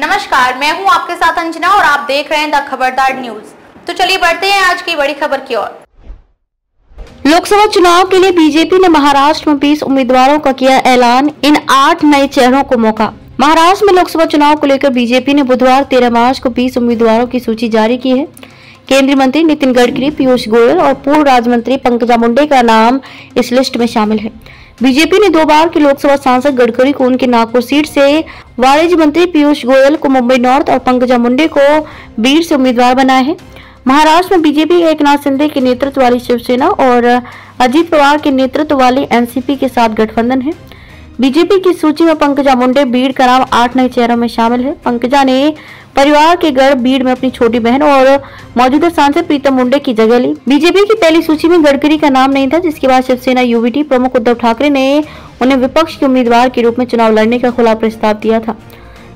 नमस्कार, मैं हूँ आपके साथ अंजना और आप देख रहे हैं द खबरदार न्यूज़। तो चलिए बढ़ते हैं आज की बड़ी खबर की ओर। लोकसभा चुनाव के लिए बीजेपी ने महाराष्ट्र में बीस उम्मीदवारों का किया ऐलान, इन आठ नए चेहरों को मौका। महाराष्ट्र में लोकसभा चुनाव को लेकर बीजेपी ने बुधवार 13 मार्च को 20 उम्मीदवारों की सूची जारी की है। केंद्रीय मंत्री नितिन गडकरी, पीयूष गोयल और पूर्व राज्य मंत्री पंकजा मुंडे का नाम इस लिस्ट में शामिल है। बीजेपी ने दो बार के लोकसभा सांसद गडकरी को उनके नागपुर सीट से वाणिज्य मंत्री पीयूष गोयल को मुंबई नॉर्थ और पंकजा मुंडे को बीड़ से उम्मीदवार बनाया है। महाराष्ट्र में बीजेपी एक नाथ सिंधे के नेतृत्व वाली शिवसेना और अजीत पवार के नेतृत्व वाली एनसीपी के साथ गठबंधन है। बीजेपी की सूची में पंकजा मुंडे, बीड़ का नाम आठ नए चेहरों में शामिल है। पंकजा ने परिवार के गढ़ बीड़ में अपनी छोटी बहन और मौजूदा सांसद प्रीतम मुंडे की जगह ली। बीजेपी की पहली सूची में गडकरी का नाम नहीं था, जिसके बाद शिवसेना, यूवीटी प्रमुख उद्धव ठाकरे ने उन्हें विपक्ष के उम्मीदवार के रूप में चुनाव लड़ने का खुला प्रस्ताव दिया था।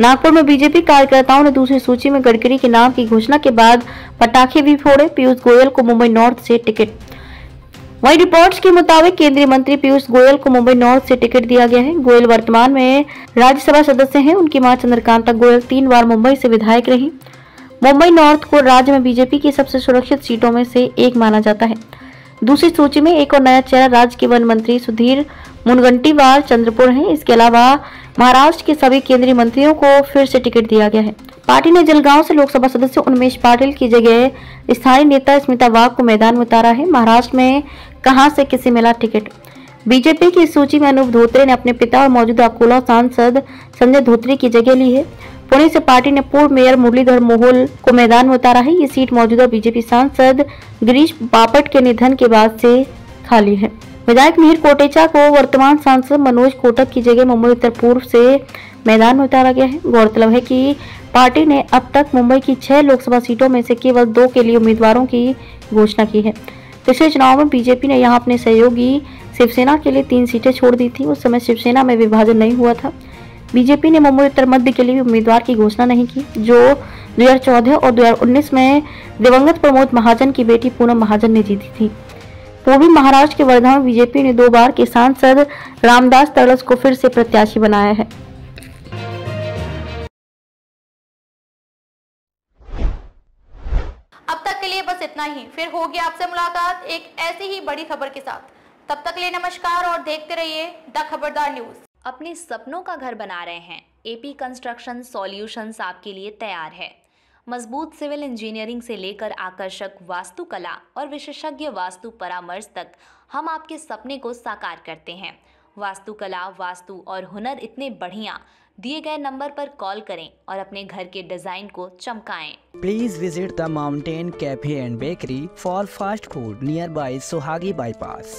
नागपुर में बीजेपी कार्यकर्ताओं ने दूसरी सूची में गडकरी के नाम की घोषणा के बाद पटाखे भी फोड़े। पीयूष गोयल को मुंबई नॉर्थ से टिकट वही रिपोर्ट्स के मुताबिक केंद्रीय मंत्री पीयूष गोयल को मुंबई नॉर्थ से टिकट दिया गया है। गोयल वर्तमान में राज्यसभा सदस्य हैं। उनकी माँ चंद्रकांता गोयल तीन बार मुंबई से विधायक रही। मुंबई नॉर्थ को राज्य में बीजेपी की सबसे सुरक्षित सीटों में से एक माना जाता है। दूसरी सूची में एक और नया चेहरा राज्य के वन मंत्री सुधीर मुनगंटीवार चंद्रपुर है। इसके अलावा महाराष्ट्र के सभी केंद्रीय मंत्रियों को फिर से टिकट दिया गया है। पार्टी ने जलगांव से लोकसभा सदस्य उन्मेश पाटिल की जगह स्थानीय नेता स्मिता वाघ को मैदान में उतारा है। महाराष्ट्र में कहाँ से किसी मिला टिकट? बीजेपी की सूची में अनूप धोत्रे ने अपने पिता और मौजूदा अकोला सांसद संजय धोत्रे की जगह ली है। पुणे से पार्टी ने पूर्व मेयर मुरलीधर मोहोल को मैदान में उतारा है। ये सीट मौजूदा बीजेपी सांसद गिरीश बापट के निधन के बाद से खाली है। विधायक मिहिर कोटेचा को वर्तमान सांसद मनोज कोटक की जगह मुंबई उत्तर पूर्व से मैदान में उतारा गया है। गौरतलब है कि पार्टी ने अब तक मुंबई की छह लोकसभा सीटों में से केवल दो के लिए उम्मीदवारों की घोषणा की है। पिछले चुनाव में बीजेपी ने यहाँ अपने सहयोगी शिवसेना के लिए तीन सीटें छोड़ दी थी। उस समय शिवसेना में विभाजन नहीं हुआ था। बीजेपी ने मुंबई उत्तर मध्य के लिए उम्मीदवार की घोषणा नहीं की, जो 2014 और 2019 में दिवंगत प्रमोद महाजन की बेटी पूनम महाजन ने जीती थी। पूर्वी महाराष्ट्र के वर्धा में बीजेपी ने दो बार के सांसद रामदास तड़स को फिर से प्रत्याशी बनाया है। बस इतना ही। फिर होगी आपसे मुलाकात एक ऐसी ही बड़ी खबर के साथ। तब तक लिए नमस्कार और देखते रहिए द खबरदार न्यूज़। अपने सपनों का घर बना रहे हैं। एपी कंस्ट्रक्शन सॉल्यूशंस आपके लिए तैयार है। मज़बूत सिविल इंजीनियरिंग से लेकर आकर्षक वास्तुकला और विशेषज्ञ वास्तु परामर्श तक हम आपके सपने को साकार करते हैं। वास्तुकला, वास्तु और हुनर इतने बढ़िया दिए गए नंबर पर कॉल करें और अपने घर के डिज़ाइन को चमकाएँ। Please visit the mountain cafe and bakery for fast food nearby Suhagi bypass